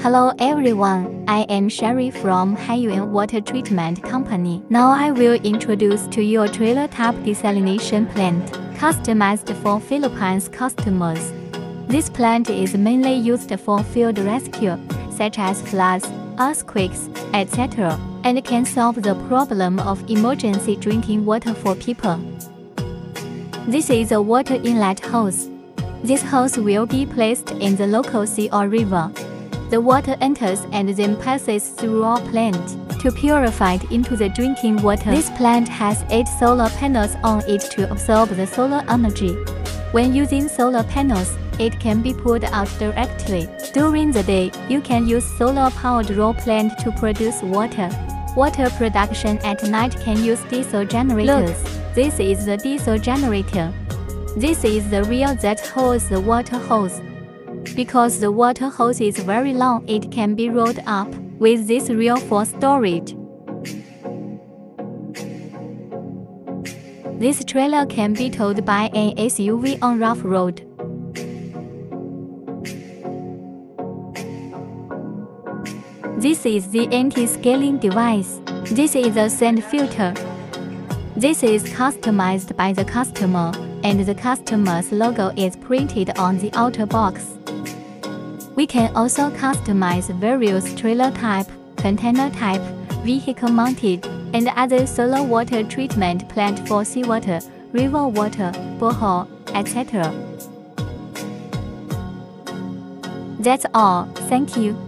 Hello everyone, I am Sherry from Haiyuan Water Treatment Company. Now I will introduce to you a trailer type desalination plant, customized for Philippines customers. This plant is mainly used for field rescue, such as floods, earthquakes, etc., and can solve the problem of emergency drinking water for people. This is a water inlet hose. This hose will be placed in the local sea or river. The water enters and then passes through our plant to purify it into the drinking water. This plant has 8 solar panels on it to absorb the solar energy. When using solar panels, it can be pulled out directly. During the day, you can use solar-powered RO plant to produce water. Water production at night can use diesel generators. Look, this is the diesel generator. This is the reel that holds the water hose. Because the water hose is very long, it can be rolled up with this reel for storage. This trailer can be towed by an SUV on rough road. This is the anti-scaling device. This is a sand filter. This is customized by the customer, and the customer's logo is printed on the outer box. We can also customize various trailer type, container type, vehicle mounted, and other solar water treatment plant for seawater, river water, borehole, etc. That's all. Thank you.